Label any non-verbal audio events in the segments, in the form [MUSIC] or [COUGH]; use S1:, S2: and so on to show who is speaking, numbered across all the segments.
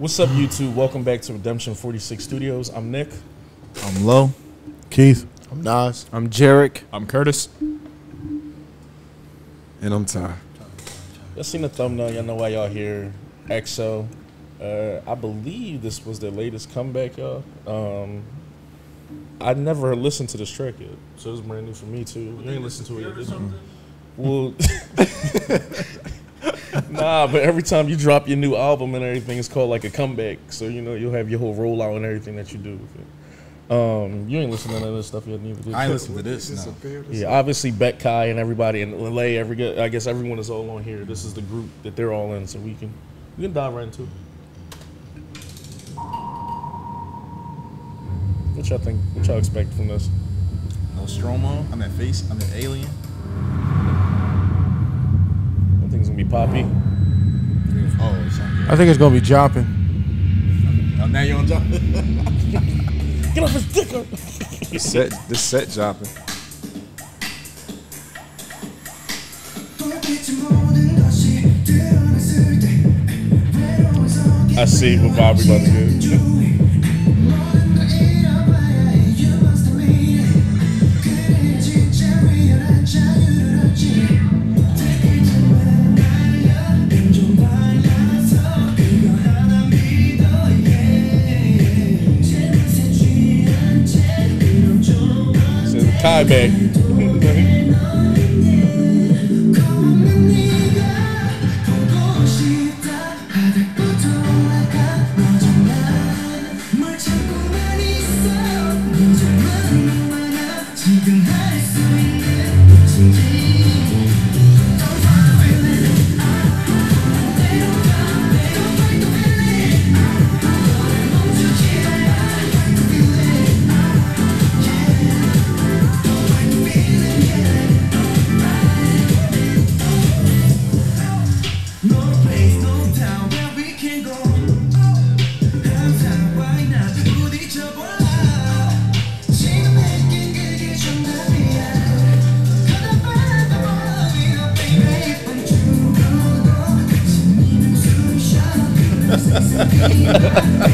S1: What's up, YouTube? Welcome back to Redemption 46 Studios. I'm Nick.
S2: I'm low. Keith.
S3: I'm Nas.
S4: I'm Jarek.
S5: I'm Curtis.
S3: And I'm Ty.
S1: Y'all seen the thumbnail. Y'all know why y'all here. EXO. Uh, I believe this was their latest comeback, y'all. Um, I never listened to this track yet, so it's brand new for me too. You ain't listened to it yet. Well, [LAUGHS] [LAUGHS] nah, but every time you drop your new album and everything, it's called like a comeback. So you know you'll have your whole rollout and everything that you do. With it. Um, you ain't listening to none of this stuff yet, neither.
S5: I listen to this. No.
S1: Yeah, obviously Beck Kai and everybody and Lele, every I guess everyone is all on here. This is the group that they're all in, so we can we can dive right into. it. What y'all think? What y'all expect from this?
S5: Nostromo. I'm at Face. I'm at Alien.
S1: Be poppy.
S5: Oh,
S2: I think it's gonna be dropping.
S5: Oh, now you're on job.
S1: Get off his dick!
S3: This set, this set dropping.
S1: I see what Bobby about to do. Says Kai [LAUGHS] back.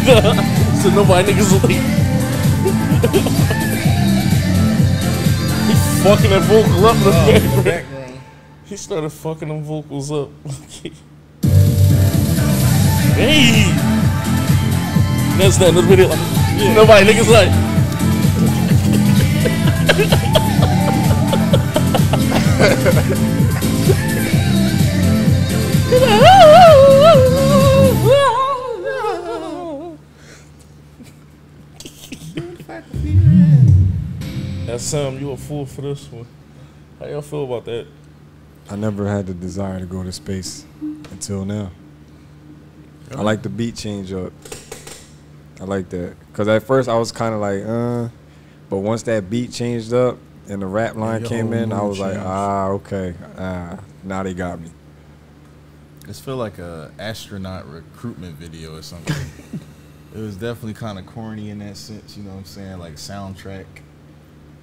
S1: So nobody niggas like he fucking that vocal up in the oh, background.
S5: background.
S1: He started fucking them vocals up. [LAUGHS] hey, that's that the video. Like, Nobody niggas like. [LAUGHS] [LAUGHS] That's Sam. You a fool for this one. How y'all feel about that?
S3: I never had the desire to go to space until now. I like the beat change up. I like that. Because at first I was kind of like, uh, but once that beat changed up and the rap line came in, I
S5: mood
S3: was like, ah, okay. Ah, now they got me.
S5: This feel like a astronaut recruitment video or something. [LAUGHS] it was definitely kind of corny in that sense. You know what I'm saying? Like soundtrack,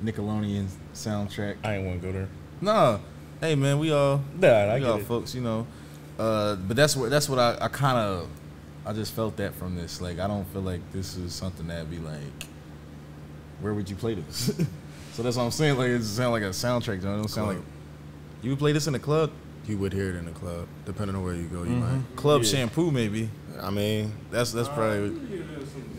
S5: Nickelodeon soundtrack.
S1: I ain't want to go there.
S5: Nah, hey man, we all
S1: Nah, I
S5: we
S1: get
S5: all
S1: it.
S5: folks. You know, Uh, but that's what that's what I, I kind of I just felt that from this. Like I don't feel like this is something that'd be like, where would you play this? [LAUGHS] so that's what I'm saying. Like it sound like a soundtrack. Don't sound like you would play this in a club.
S4: You would hear it in the club, depending on where you go. You might.
S5: Club
S1: Yeah.
S5: shampoo maybe.
S4: I mean,
S5: That's that's probably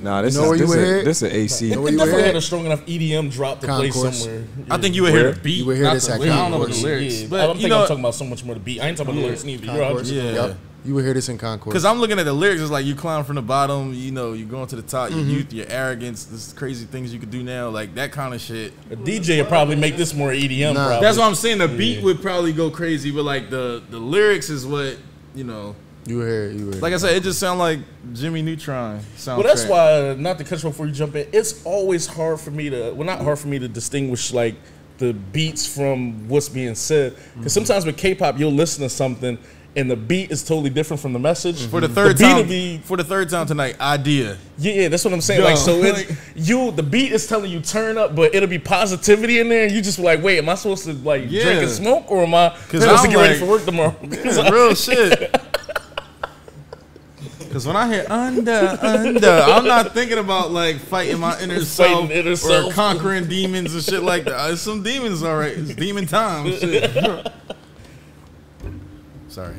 S3: Nah, this
S4: You know where
S3: is
S4: you
S3: this,
S4: would
S3: a,
S4: hear
S3: this a AC.
S1: It,
S4: know where
S1: it
S4: you
S1: definitely
S4: at?
S1: had a strong enough EDM drop to play
S4: Concourse.
S1: somewhere.
S5: I think you would hear the beat.
S4: You would hear
S5: not
S4: this
S5: the
S4: at
S5: lyrics. I don't know about the
S4: Concourse.
S5: lyrics,
S1: Yeah,
S5: but
S1: I don't
S5: you
S1: think
S5: know,
S1: I'm talking about so much more the beat. I ain't talking about the lyrics neither. You're
S4: Concourse.
S5: Yeah.
S4: Yep. You would hear this in Concourse.
S5: Because I'm looking at the lyrics, it's like you climb from the bottom, you know, you're going to the top,
S4: Mm-hmm.
S5: your youth, your arrogance, this crazy things you could do now, like that kind of shit.
S1: A DJ would probably make this more EDM.
S4: Nah.
S1: probably.
S5: That's what I'm saying. The beat
S1: Yeah.
S5: would probably go crazy, but like the the lyrics is what you know.
S4: You would hear it. You would.
S5: Like I said, it just sounds like Jimmy Neutron. Soundtrack.
S1: Well, that's why, not to cut you off before you jump in, it's always hard for me to, well, not hard for me to distinguish like the beats from what's being said. Because mm-hmm. sometimes with K-pop, you'll listen to something and the beat is totally different from the message.
S5: for the third
S1: beat will
S5: time.
S1: be,
S5: for the third time tonight, idea.
S1: yeah, yeah, that's what I'm saying.
S5: Yo,
S1: like, so it's [LAUGHS]
S5: like-
S1: you, the beat is telling you turn up, but it'll be positivity in there, and you just be like, wait, am I supposed to like
S5: Yeah.
S1: drink and smoke, or am I supposed to
S5: I'm to
S1: get ready for work tomorrow? [LAUGHS]
S5: Real shit. [LAUGHS] Cause when I hear under, under, I'm not thinking about like fighting my inner
S1: Fighting
S5: self
S1: inner
S5: or conquering demons and shit like that. It's some demons, all right. It's demon time. Shit. [LAUGHS] Sorry.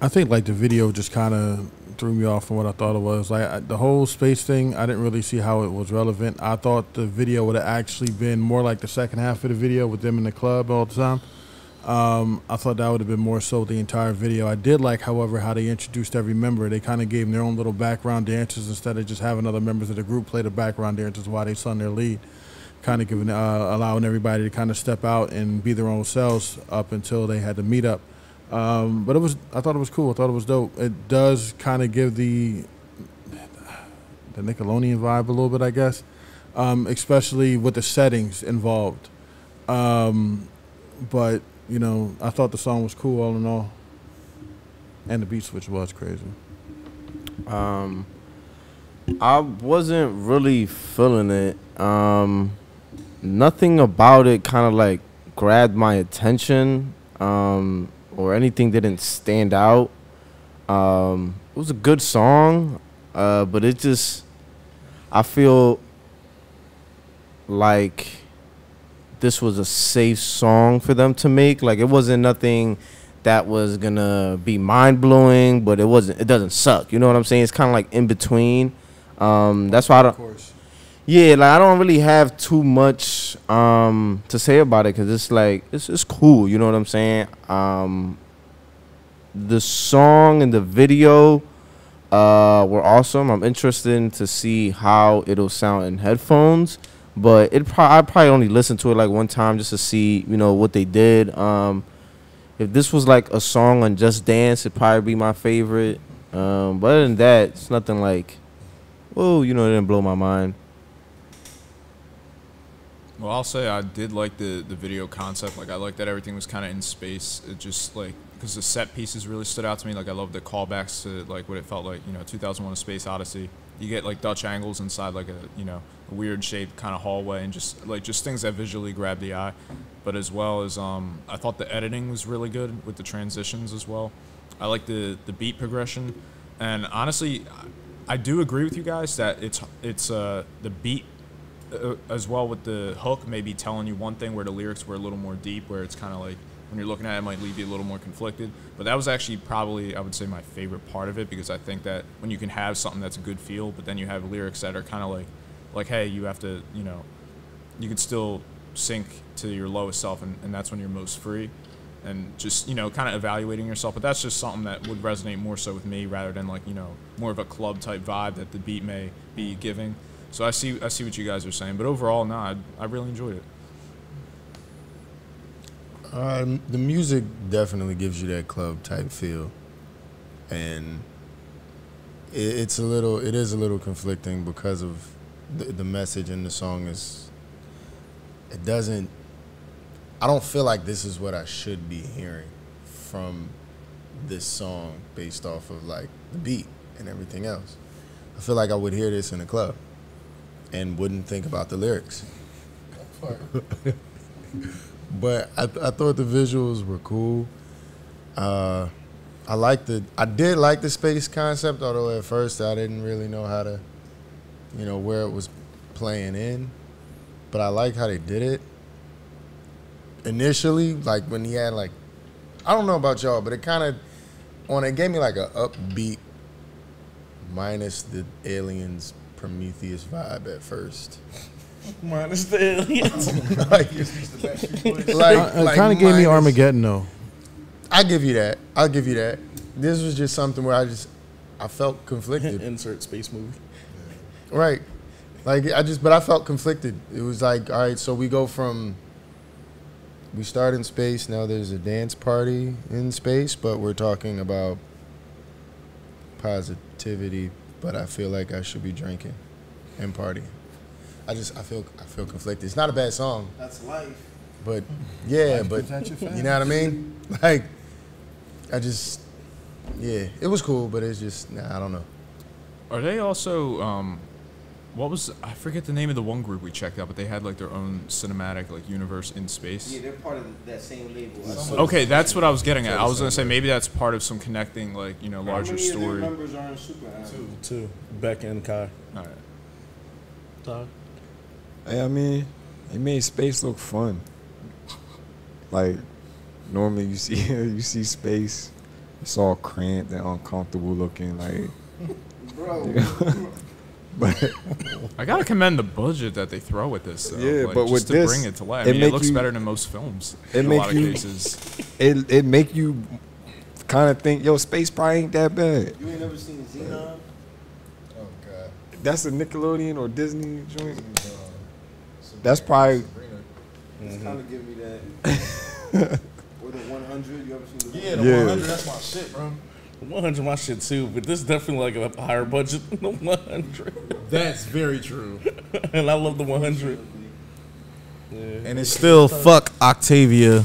S2: I think like the video just kind of threw me off from what I thought it was. Like I, the whole space thing, I didn't really see how it was relevant. I thought the video would have actually been more like the second half of the video with them in the club all the time. Um, I thought that would have been more so the entire video. I did like, however, how they introduced every member. They kind of gave them their own little background dances instead of just having other members of the group play the background dances while they sung their lead. Kind of giving, uh, allowing everybody to kind of step out and be their own selves up until they had to meet up. Um, but it was, I thought it was cool. I thought it was dope. It does kind of give the the Nickelodeon vibe a little bit, I guess, um, especially with the settings involved. Um, but you know, I thought the song was cool all in all, and the beat switch was crazy.
S6: Um, I wasn't really feeling it. Um, nothing about it kind of like grabbed my attention, um, or anything didn't stand out. Um, it was a good song, uh, but it just, I feel like this was a safe song for them to make. Like it wasn't nothing that was gonna be mind blowing, but it wasn't. It doesn't suck. You know what I'm saying? It's kind of like in between. Um, that's why I don't.
S4: course.
S6: Yeah, like I don't really have too much um to say about it because it's like it's it's cool. You know what I'm saying? Um, the song and the video uh were awesome. I'm interested to see how it'll sound in headphones, but it I probably only listened to it like one time just to see you know what they did. Um, if this was like a song on Just Dance, it'd probably be my favorite. Um, but other than that, it's nothing like, oh, you know, it didn't blow my mind.
S7: Well, I'll say I did like the the video concept. Like I like that everything was kind of in space. It just like because the set pieces really stood out to me. Like I love the callbacks to like what it felt like. You know, 2001: A Space Odyssey. You get like Dutch angles inside like a you know a weird shaped kind of hallway and just like just things that visually grab the eye. But as well as um, I thought the editing was really good with the transitions as well. I like the the beat progression, and honestly, I do agree with you guys that it's it's uh the beat uh, as well with the hook maybe telling you one thing where the lyrics were a little more deep where it's kind of like when you're looking at it, it might leave you a little more conflicted. But that was actually probably i would say my favorite part of it because i think that when you can have something that's a good feel but then you have lyrics that are kind of like like hey you have to you know you can still sink to your lowest self and, and that's when you're most free. And just you know kind of evaluating yourself. But that's just something that would resonate more so with me rather than like you know more of a club type vibe that the beat may be giving. So i see i see what you guys are saying. But overall no i, I really enjoyed it
S4: Um, the music definitely gives you that club type feel, and it, it's a little, it is a little conflicting because of the, the message in the song is. It doesn't. I don't feel like this is what I should be hearing from this song based off of like the beat and everything else. I feel like I would hear this in a club and wouldn't think about the lyrics. [LAUGHS] but I, I thought the visuals were cool. Uh, I liked the I did like the space concept, although at first I didn't really know how to, you know, where it was playing in. But I like how they did it. Initially, like when he had like, I don't know about y'all, but it kind of, on it gave me like a upbeat, minus the aliens Prometheus vibe at first.
S1: Minus the aliens. [LAUGHS]
S4: like,
S2: Uh, it kind of gave me Armageddon though.
S4: I give you that. I'll give you that. This was just something where I just I felt conflicted. [LAUGHS]
S1: Insert space movie.
S4: right. Like I just but I felt conflicted. It was like, all right, so we go from we start in space, now there's a dance party in space, but we're talking about positivity, but I feel like I should be drinking and partying. I just I feel I feel conflicted. It's not a bad song,
S6: That's life.
S4: but yeah, but you know what I mean? [LAUGHS] Like I just yeah, it was cool, but it's just nah, I don't know.
S7: Are they also um, what was I forget the name of the one group we checked out, but they had like their own cinematic like universe in space.
S6: Yeah, they're part of that same label.
S7: Okay, that's what I was getting at. I was gonna say maybe that's part of some connecting like you know larger
S6: How many of their
S7: story.
S6: members are in Super
S1: Two, two. Beck and Kai.
S7: All right.
S1: Todd.
S3: Hey, I mean, it made space look fun. Like normally you see [LAUGHS] you see space, it's all cramped and uncomfortable looking. Like,
S6: Bro, [LAUGHS]
S3: but
S7: I gotta commend the budget that they throw at this. Though.
S3: Yeah,
S7: like,
S3: but
S7: just
S3: with
S7: to
S3: this,
S7: bring it to life,
S3: it
S7: I mean, it looks
S3: you-
S7: better than most films
S3: it
S7: in a
S3: make
S7: lot
S3: you-
S7: of cases. [LAUGHS]
S3: it it make you kind of think, yo, space probably ain't that bad.
S6: you ain't never seen Zenon?
S4: Oh god.
S3: That's a Nickelodeon or Disney joint. That's probably
S6: It's
S1: Mm-hmm.
S6: kind of give me that. [LAUGHS] or the 100. You ever seen the
S5: Yeah, the
S3: Yeah.
S5: 100. That's my shit, bro.
S1: 100 my shit too, but this is definitely like a higher budget than the 100. [LAUGHS]
S5: That's very true. [LAUGHS]
S1: and I love the 100. Yeah.
S5: And it's still fuck Octavia.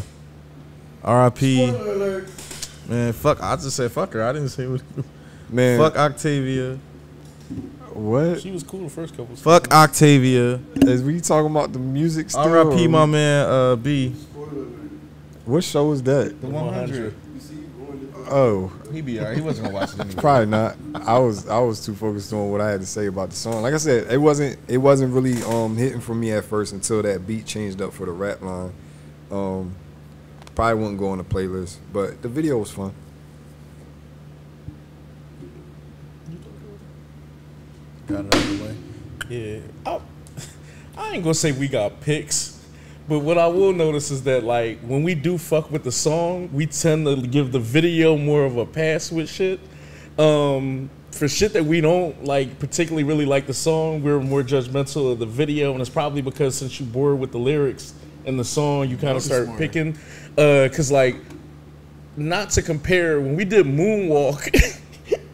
S5: R.I.P. Man, fuck. I just said fuck her. I didn't say what.
S3: man.
S5: Fuck Octavia.
S3: What
S1: She was cool the first couple.
S5: Fuck Octavia.
S3: is we talking about the music? Still,
S5: R.I.P. My man uh, B.
S3: What show is that?
S5: The 100.
S3: Oh,
S5: He be alright. He wasn't gonna watch it anyway.
S3: probably not. I was I was too focused on what I had to say about the song. Like I said, it wasn't it wasn't really um hitting for me at first until that beat changed up for the rap line. Um, probably wouldn't go on the playlist, but the video was fun.
S5: Got it out of the way.
S1: Yeah. I, I ain't gonna say we got picks, but what I will notice is that like when we do fuck with the song, we tend to give the video more of a pass with shit. Um, for shit that we don't like particularly really like the song, we're more judgmental of the video, and it's probably because since you bored with the lyrics and the song, you kind of start picking. Uh, cause like not to compare when we did Moonwalk,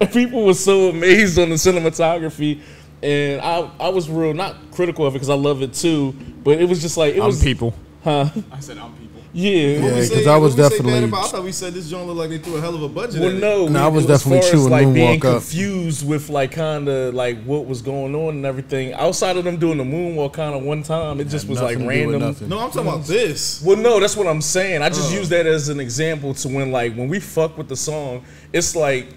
S1: [LAUGHS] people were so amazed on the cinematography, and I I was real not critical of it because I love it too, but it was just like it
S7: I'm
S1: was
S7: people.
S1: huh
S7: I said I'm people.
S1: yeah.
S2: Yeah,
S5: What we
S2: 'cause
S5: say-
S2: I was
S5: what we say bad
S2: definitely-
S5: about- I thought we said this joint looked like they threw a hell of a budget.
S1: Well,
S5: at it.
S1: no,
S2: No, I was
S1: as
S2: definitely true
S1: as
S2: with
S1: like being
S2: up.
S1: confused with like kind of like what was going on and everything. Outside of them doing the moonwalk kind of one time, it just was like
S2: Nothing to do with
S1: random.
S5: No, I'm talking about this.
S1: Well, no, that's what I'm saying. I just
S5: Oh.
S1: use that as an example to when, like, when we fuck with the song, it's like,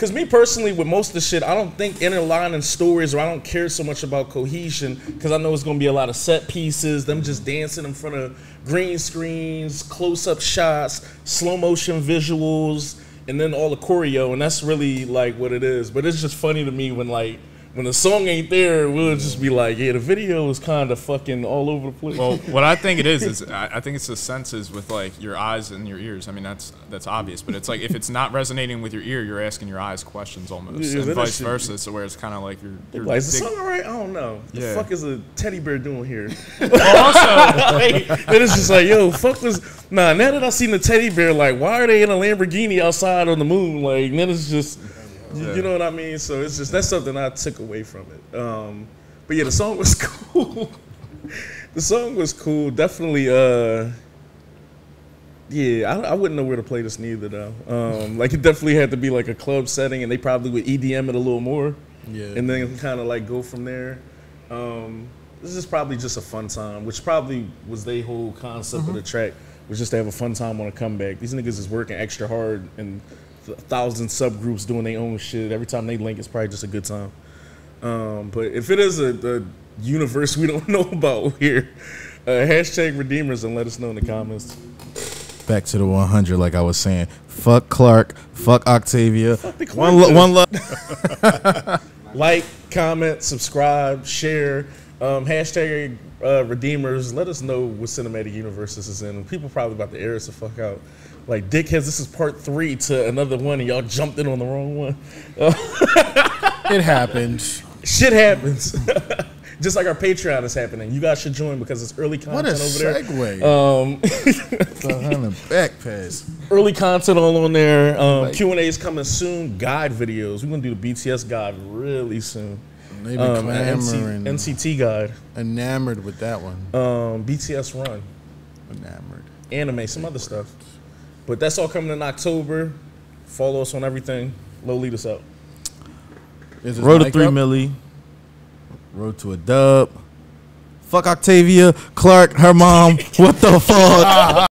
S1: because me personally, with most of the shit, I don't think interlining stories or I don't care so much about cohesion because I know it's going to be a lot of set pieces, them just dancing in front of green screens, close up shots, slow motion visuals, and then all the choreo. And that's really like what it is. But it's just funny to me when, like, when the song ain't there, we'll just be like, yeah, the video is kind of fucking all over the place.
S7: Well, what I think it is is [LAUGHS] I, I think it's the senses with like your eyes and your ears. I mean that's that's obvious, but it's like if it's not resonating with your ear, you're asking your eyes questions almost,
S1: Yeah,
S7: and vice
S1: shit-
S7: versa. So where it's kind of like you're, you're
S1: Like, is the song alright? I don't know. The
S7: Yeah.
S1: fuck is a teddy bear doing here? [LAUGHS] [LAUGHS]
S7: also
S1: like, then it's just like, yo, fuck this. Nah, now that I seen the teddy bear, like, why are they in a Lamborghini outside on the moon? Like, then it's just, you, you know what I mean? So it's just that's something I took away from it. Um, but yeah, the song was [LAUGHS] cool. the song was cool. Definitely. Uh, yeah, I, I wouldn't know where to play this neither though. Um, [LAUGHS] like it definitely had to be like a club setting, and they probably would EDM it a little more
S2: Yeah.
S1: and then kind of like go from there. Um, this is probably just a fun time, which probably was their whole concept of the track was just to have a fun time on a comeback. These niggas is working extra hard and thousand subgroups doing their own shit. Every time they link, it's probably just a good time. Um, but if it is a, a universe we [LAUGHS] don't know about here, uh, hashtag redeemers and let us know in the comments.
S5: Back to the 100, like I was saying. Fuck Clarke. Fuck Octavia.
S1: Clarke
S5: one, lo- one love. [LAUGHS]
S1: Like, comment, subscribe, share. Um, hashtag uh, redeemers. Let us know what cinematic universe this is in. People probably about to air us the fuck out. Like dickheads, this is part three to another one, and y'all jumped in on the wrong one. [LAUGHS]
S2: It happens.
S1: Shit happens. [LAUGHS] Just like our Patreon is happening. You guys should join because it's early content over there.
S2: segue.
S1: Um,
S5: Behind the back pass.
S1: early content all on there. Um, Q and A is coming soon. Guide videos. We're gonna do the BTS guide really soon.
S2: They be
S1: Um, and
S2: clamoring,
S1: NC, NCT guide.
S2: enamored with that one.
S1: Um, BTS run.
S2: Enamored.
S1: anime, some other stuff. But that's all coming in October. Follow us on everything. Low lead us up.
S2: Is
S5: Road to three
S2: up?
S5: milli. Road to a dub. Fuck Octavia, Clarke, her mom. What the fuck? [LAUGHS]